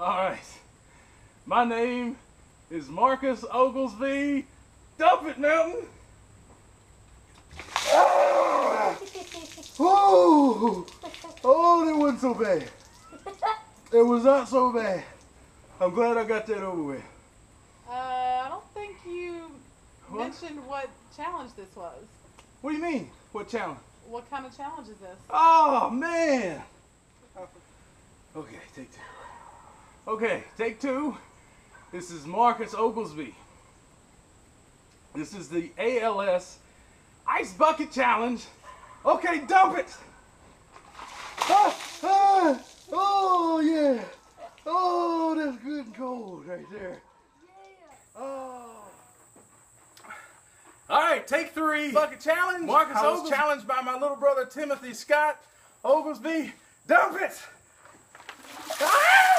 All right. My name is Marcus Oglesby. Dump it, Mountain. Ah! Oh, oh, that wasn't so bad. It was not so bad. I'm glad I got that over with. Uh, I don't think you What? mentioned what challenge this was. What do you mean? What challenge? What kind of challenge is this? Oh, man. Okay, take two. Okay, take two. This is Marcus Oglesby. This is the ALS Ice Bucket Challenge. Okay, dump it. Ah, ah, oh, yeah. Oh, that's good and cold right there. Yeah. Oh. All right, take three. Bucket challenge. Marcus I was Oglesby. challenged by my little brother Timothy Scott Oglesby. Dump it. Ah!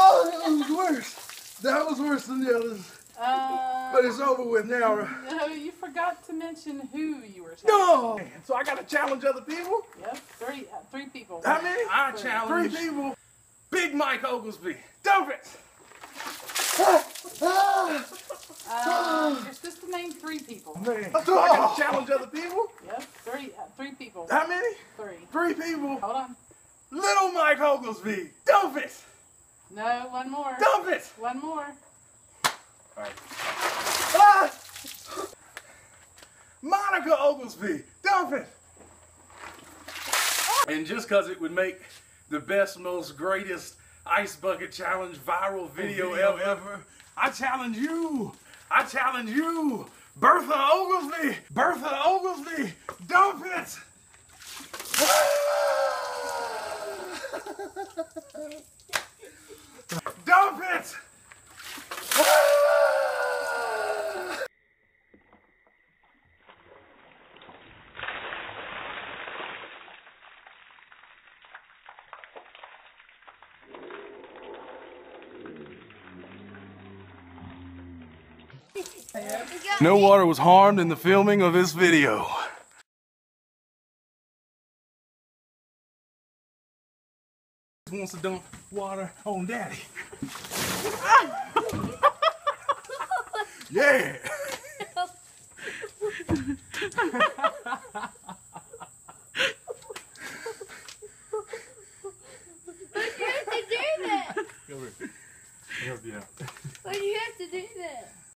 Oh, that was worse. That was worse than the others. Uh, But it's over with now. no, you forgot to mention who you were challenging. No. So I got to challenge other people. Yep, three, uh, three people. How many? I Three. challenge- Three people. Big Mike Oglesby. Dump it. Uh, you're supposed to name three people. man. So I got to challenge other people. Yep, three, uh, three people. How many? Three. Three people. Hold on. Little Mike Oglesby. Dump it. No, one more. Dump it. One more. Alright. Ah! Monica Oglesby, dump it! And just because it would make the best, most greatest ice bucket challenge viral video, Video ever, ever, I challenge you! I challenge you! Bertha Oglesby! Bertha Oglesby! Dump it! Dump No water was harmed in the filming of this video. Wants to dump water on daddy. yeah! Why'd you have to do that? Why'd you have to do that?